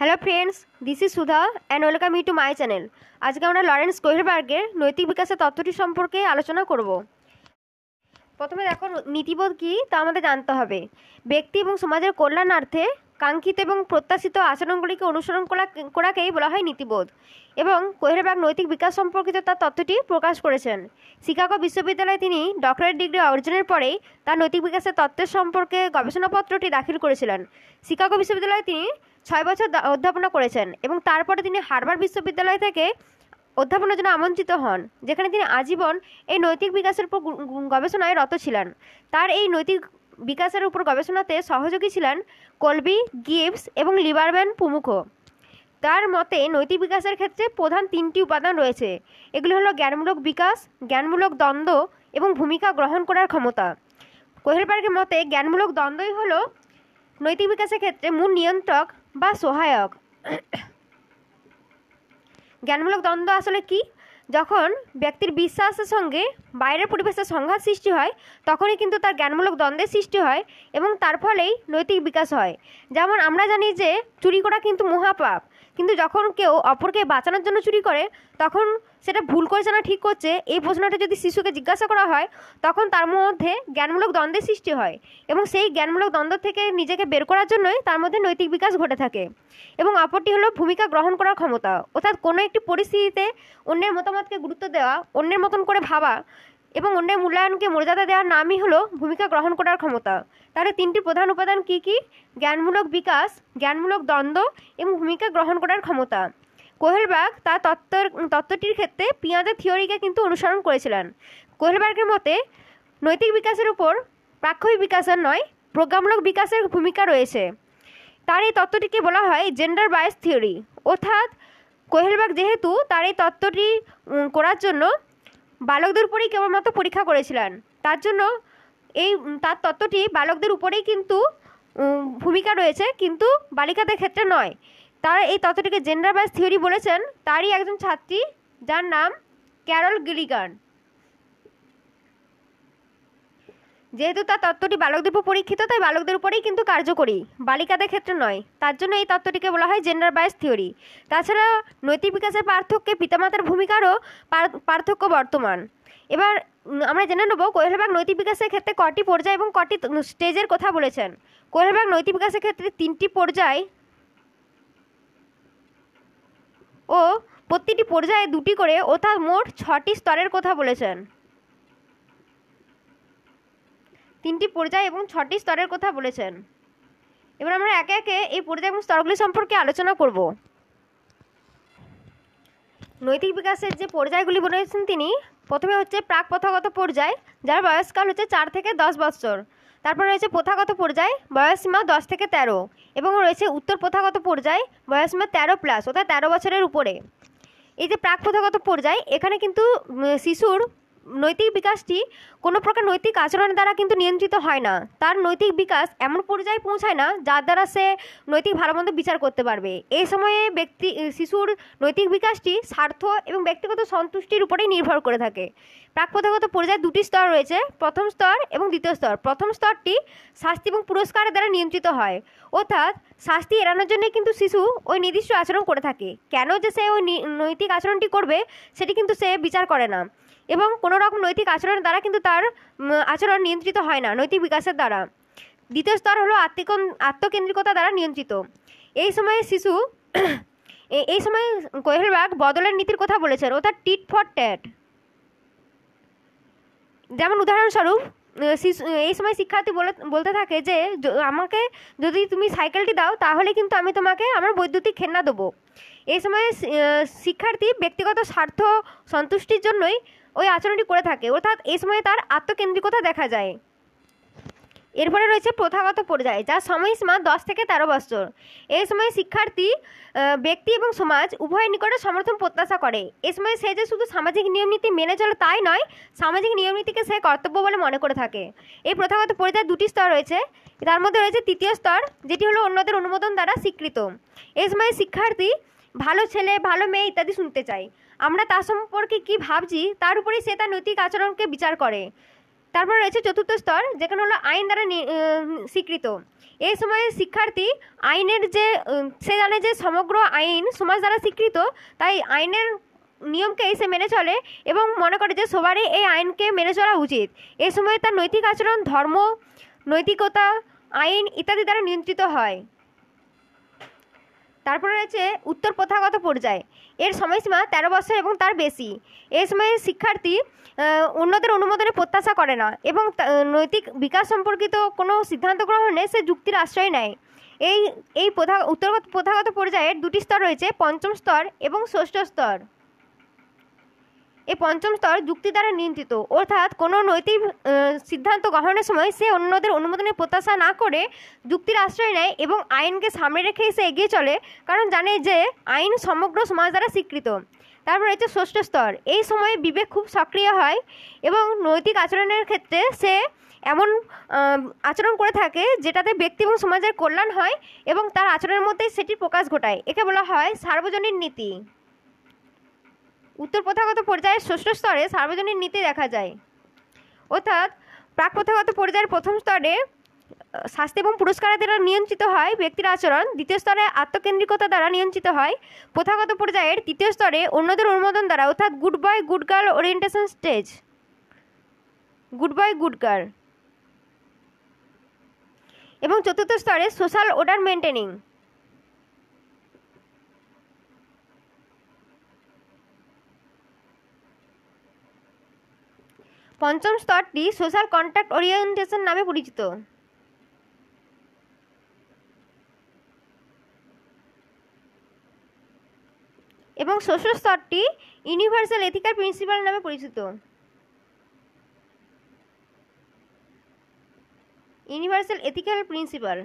Hello friends this is Sudha and welcome E to my channel আজকে আমরা Lawrence কোহেরবার্গের নৈতিক বিকাশের তত্ত্বটি সম্পর্কে আলোচনা করব। প্রথমে দেখো নীতিবোধ কী তা আমাদের জানতে হবে। ব্যক্তি এবং সমাজের কল্যাণার্থে কাঙ্ক্ষিত এবং প্রত্যাশিত আচরণগুলিকে অনুসরণ করা করাকেই বলা হয় নীতিবোধ। এবং কোহেরবার্গ নৈতিক বিকাশ সম্পর্কিত তার তত্ত্বটি প্রকাশ করেছেন। শিকাগো বিশ্ববিদ্যালয়ে তিনি ডক্টরেট ডিগ্রি অর্জনের পরেই তার নৈতিক বিকাশের তত্ত্বের সম্পর্কে গবেষণাপত্রটি দাখিল করেছিলেন। শিকাগো বিশ্ববিদ্যালয়ে তিনি ছয় বছর অধ্যাপনা করেছেন এবং তারপরে তিনি হার্ভার্ড বিশ্ববিদ্যালয় থেকে অধ্যাপনার জন্য আমন্ত্রিত হন, যেখানে তিনি আজীবন এই নৈতিক বিকাশের উপর গবেষণায় রত ছিলেন। তার এই নৈতিক বিকাশের উপর গবেষণাতে সহযোগী ছিলেন কলবি, গিবস এবং লিবারম্যান প্রমুখ তার মতে, নৈতিক বিকাশের ক্ষেত্রে প্রধান তিনটি উপাদান রয়েছে। এগুলি হলো জ্ঞানমূলক বিকাশ, জ্ঞানমূলক দ্বন্দ্ব এবং ভূমিকা গ্রহণ করার ক্ষমতা। কোহেলবার্গের মতে, জ্ঞানমূলক দ্বন্দ্বই হলো নৈতিক বিকাশের ক্ষেত্রে মূল নিয়ন্ত্রক বা সহায়ক। জ্ঞানমূলক দ্বন্দ্ব আসলে কি? যখন ব্যক্তির বিশ্বাসের সঙ্গে বাইরের পরিবেশের সংঘাত সৃষ্টি হয়, তখনই কিন্তু তার জ্ঞানমূলক দ্বন্দ্বের সৃষ্টি হয় এবং তার ফলেই নৈতিক বিকাশ হয়। যেমন আমরা জানি যে চুরি করা কিন্তু মহাপাপ, কিন্তু যখন কেউ অপরকে বাঁচানোর জন্য চুরি করে, তখন সেটা ভুল করেছে না ঠিক করছে। এই প্রশ্নটা যদি শিশুকে জিজ্ঞাসা করা হয়, তখন তার মধ্যে জ্ঞানমূলক দ্বন্দ্বের সৃষ্টি হয় এবং সেই জ্ঞানমূলক দ্বন্দ্ব থেকে নিজেকে বের করার জন্যই তার মধ্যে নৈতিক বিকাশ ঘটে থাকে। এবং অপরটি হলো ভূমিকা গ্রহণ করার ক্ষমতা, অর্থাৎ কোনো একটি পরিস্থিতিতে অন্যের মতামতকে গুরুত্ব দেওয়া, অন্যের মতন করে ভাবা এবং অন্যের মূল্যায়নকে মর্যাদা দেওয়ার নামই হলো ভূমিকা গ্রহণ করার ক্ষমতা। তাহলে তিনটি প্রধান উপাদান কি কি? জ্ঞানমূলক বিকাশ, জ্ঞানমূলক দ্বন্দ্ব এবং ভূমিকা গ্রহণ করার ক্ষমতা। কোহেলবাগ তার তত্ত্বের, তত্ত্বটির ক্ষেত্রে পিঁয়াজের থিওরিকে কিন্তু অনুসরণ করেছিলেন। কোহেলবার্গের মতে, নৈতিক বিকাশের উপর প্রাক্ষবিক বিকাশের নয়, প্রজ্ঞামূলক বিকাশের ভূমিকা রয়েছে। তার এই তত্ত্বটিকে বলা হয় জেন্ডার বায়াস থিওরি অর্থাৎ কোহেলবাগ যেহেতু তার এই তত্ত্বটি করার জন্য বালকদের উপরেই কেবলমাত্র পরীক্ষা করেছিলেন। তার জন্য এই তার তত্ত্বটি বালকদের উপরেই কিন্তু ভূমিকা রয়েছে, কিন্তু বালিকাদের ক্ষেত্রে নয়। তারা এই তত্ত্বটিকে জেন্ডার বাইস থিওরি বলেছেন। তারই একজন ছাত্রী যার নাম ক্যারল গিলিগান। যেহেতু তার তত্ত্বটি বালকদের উপর পরীক্ষিত, তাই বালকদের উপরেই কিন্তু কার্যকরী। বালিকাদের ক্ষেত্রে নয়। তার জন্য এই তত্ত্বটিকে বলা হয় জেন্ডার বায়াস থিওরি তাছাড়া নৈতিক বিকাশের পার্থক্যে পিতামাতার ভূমিকারও পার্থক্য বর্তমান। এবার আমরা জেনে নেব কোহেলবাগ নৈতিক বিকাশের ক্ষেত্রে কটি পর্যায় এবং কটি স্টেজের কথা বলেছেন। কোহেলবাগ নৈতিক বিকাশের ক্ষেত্রে তিনটি পর্যায় ও প্রতিটি পর্যায়ে দুটি করে অর্থাৎ মোট ছটি স্তরের কথা বলেছেন। তিনটি পর্যায় এবং ছটি স্তরের কথা বলেছেন। এবার আমরা একে একে এই পর্যায় এবং স্তরগুলি সম্পর্কে আলোচনা করব। নৈতিক বিকাশের যে পর্যায়গুলি বলেছেন তিনি, প্রথমে হচ্ছে প্রাক প্রথাগত পর্যায়, যার বয়সকাল হচ্ছে চার থেকে দশ বৎসর। তারপর রয়েছে প্রথাগত পর্যায়, বয়সসীমা দশ থেকে তেরো। এবং রয়েছে উত্তর প্রথাগত পর্যায়, বয়সসীমা তেরো প্লাস, অর্থাৎ তেরো বছরের উপরে। এই যে প্রাক প্রথাগত পর্যায়, এখানে কিন্তু শিশুর নৈতিক বিকাশটি কোনো প্রকার নৈতিক আচরণের দ্বারা কিন্তু নিয়ন্ত্রিত হয় না। তার নৈতিক বিকাশ এমন পর্যায়ে পৌঁছায় না, যার দ্বারা সে নৈতিক ভালো মন্দ বিচার করতে পারবে। এই সময়ে ব্যক্তি, শিশুর নৈতিক বিকাশটি স্বার্থ এবং ব্যক্তিগত সন্তুষ্টির উপরেই নির্ভর করে থাকে। প্রাক প্রথাগত পর্যায়ে দুটি স্তর রয়েছে, প্রথম স্তর এবং দ্বিতীয় স্তর। প্রথম স্তরটি শাস্তি এবং পুরস্কারের দ্বারা নিয়ন্ত্রিত হয়, অর্থাৎ শাস্তি এড়ানোর জন্য কিন্তু শিশু ওই নির্দিষ্ট আচরণ করে থাকে। কেন যে সে ওই নৈতিক আচরণটি করবে, সেটি কিন্তু সে বিচার করে না। এবং কোনো রকম নৈতিক আচরণের দ্বারা কিন্তু তার আচরণ নিয়ন্ত্রিত হয় না, নৈতিক বিকাশের দ্বারা। দ্বিতীয় স্তর হলো আত্মিকন, আত্মকেন্দ্রিকতা দ্বারা নিয়ন্ত্রিত। এই সময়ে শিশু এই সময় কোহেলবাগ বদলের নীতির কথা বলেছেন। অর্থাৎ টিট ফর ট্যাট। যেমন উদাহরণস্বরূপ শিশু এই সময় শিক্ষার্থী বলে, বলতে থাকে যে আমাকে যদি তুমি সাইকেলটি দাও, তাহলে কিন্তু আমি তোমাকে আমার বৈদ্যুতিক খেলনা দেবো। এই সময় শিক্ষার্থী ব্যক্তিগত স্বার্থ সন্তুষ্টির জন্যই ওই আচরণটি করে থাকে। অর্থাৎ এই সময় তার আত্মকেন্দ্রিকতা দেখা যায়। এরপরে রয়েছে প্রথাগত পর্যায় যার সময়সীমা দশ থেকে তেরো বছর। এই সময় শিক্ষার্থী ব্যক্তি এবং সমাজ উভয়ের নিকটে সমর্থন প্রত্যাশা করে। এই সময় সে যে শুধু সামাজিক নিয়মনীতি মেনে চলে তাই নয়, সামাজিক নিয়মনীতিকে সে কর্তব্য বলে মনে করে থাকে। এই প্রথাগত পর্যায়ে দুটি স্তর রয়েছে। তার মধ্যে রয়েছে তৃতীয় স্তর, যেটি হলো অন্যদের অনুমোদন দ্বারা স্বীকৃত। এই সময় শিক্ষার্থী ভালো ছেলে, ভালো মেয়ে ইত্যাদি শুনতে চায় আমরা তার সম্পর্কে কি ভাবছি, তার উপরেই সে তার নৈতিক আচরণকে বিচার করে। তারপর রয়েছে চতুর্থ স্তর, যেখানে হলো আইন দ্বারা স্বীকৃত। এই সময়ে শিক্ষার্থী আইনের যে সে জানে যে সমগ্র আইন সমাজ দ্বারা স্বীকৃত, তাই আইনের নিয়মকেই সে মেনে চলে এবং মনে করে যে সবারই এই আইনকে মেনে চলা উচিত। এ সময়ে তার নৈতিক আচরণ, ধর্ম, নৈতিকতা, আইন ইত্যাদি দ্বারা নিয়ন্ত্রিত হয়। তারপরে রয়েছে উত্তর প্রথাগত পর্যায়। এর সময়সীমা তেরো বছর এবং তার বেশি। এই সময়ে শিক্ষার্থী অন্যদের অনুমোদনে প্রত্যাশা করে না এবং নৈতিক বিকাশ সম্পর্কিত কোনো সিদ্ধান্ত গ্রহণে সে যুক্তির আশ্রয় নেয়। এই এই প্রথা, উত্তর প্রথাগত পর্যায়ের দুটি স্তর রয়েছে, পঞ্চম স্তর এবং ষষ্ঠ স্তর। এই পঞ্চম স্তর যুক্তি দ্বারা নিয়ন্ত্রিত। অর্থাৎ কোনো নৈতিক সিদ্ধান্ত গ্রহণের সময় সে অন্যদের অনুমোদনের প্রত্যাশা না করে যুক্তির আশ্রয় নেয় এবং আইনকে সামনে রেখেই সে এগিয়ে চলে, কারণ জানে যে আইন সমগ্র সমাজ দ্বারা স্বীকৃত। তারপর রয়েছে ষষ্ঠ স্তর। এই সময়ে বিবেক খুব সক্রিয় হয় এবং নৈতিক আচরণের ক্ষেত্রে সে এমন আচরণ করে থাকে যেটাতে ব্যক্তি এবং সমাজের কল্যাণ হয় এবং তার আচরণের মধ্যে সেটির প্রকাশ ঘটায়। একে বলা হয় সার্বজনীন নীতি। উত্তর প্রথাগত পর্যায়ের ষষ্ঠ স্তরে সার্বজনীন নীতি দেখা যায়। অর্থাৎ প্রাক প্রথাগত পর্যায়ের প্রথম স্তরে শাস্তি এবং পুরস্কারের দ্বারা নিয়ন্ত্রিত হয় ব্যক্তির আচরণ, দ্বিতীয় স্তরে আত্মকেন্দ্রিকতা দ্বারা নিয়ন্ত্রিত হয়, প্রথাগত পর্যায়ের তৃতীয় স্তরে অন্যদের অনুমোদন দ্বারা, অর্থাৎ good boy good girl orientation stage good boy good girl এবং চতুর্থ স্তরে সোশ্যাল অর্ডার মেনটেনিং পঞ্চম স্তরটি সোশ্যাল কন্ট্যাক্ট ওরিয়েন্টেশন নামে পরিচিত। এবং ষষ্ঠ স্তরটি ইউনিভার্সাল এথিক্যাল প্রিন্সিপাল নামে পরিচিত। Universal ethical principal.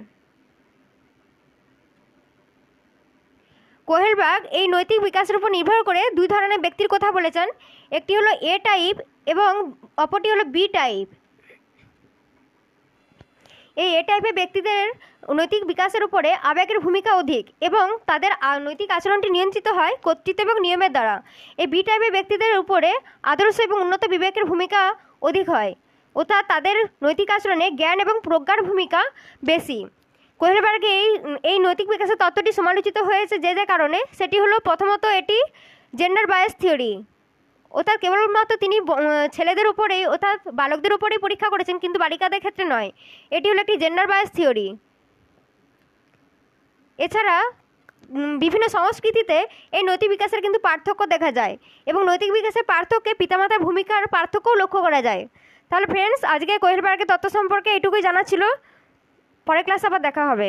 কোহেলবাগ এই নৈতিক বিকাশের উপর নির্ভর করে দুই ধরনের ব্যক্তির কথা বলেছেন। একটি হলো এ টাইপ এবং অপরটি হলো বি টাইপ এই এ টাইপের ব্যক্তিদের নৈতিক বিকাশের উপরে আবেগের ভূমিকা অধিক এবং তাদের নৈতিক আচরণটি নিয়ন্ত্রিত হয় কর্তৃত্ব এবং নিয়মের দ্বারা। এই বি টাইপের ব্যক্তিদের উপরে আদর্শ এবং উন্নত বিবেকের ভূমিকা অধিক হয় অর্থাৎ তাদের নৈতিক আচরণে জ্ঞান এবং প্রজ্ঞার ভূমিকা বেশি। কোহেলবার্গে এই এই নৈতিক বিকাশের তত্ত্বটি সমালোচিত হয়েছে যে যে কারণে সেটি হলো প্রথমত এটি জেন্ডার বায়াস থিওরি অর্থাৎ কেবলমাত্র তিনি ছেলেদের উপরেই অর্থাৎ বালকদের উপরেই পরীক্ষা করেছেন, কিন্তু বালিকাদের ক্ষেত্রে নয়। এটি হলো একটি জেন্ডার বায়াস থিওরি এছাড়া বিভিন্ন সংস্কৃতিতে এই নৈতিক বিকাশের কিন্তু পার্থক্য দেখা যায় এবং নৈতিক বিকাশের পার্থক্যে পিতামাতার ভূমিকার পার্থক্যও লক্ষ্য করা যায়। তাহলে ফ্রেন্ডস আজকে কোহেলবার্গের তত্ত্ব সম্পর্কে এটুকুই জানা ছিল। পরের ক্লাসে আবার দেখা হবে।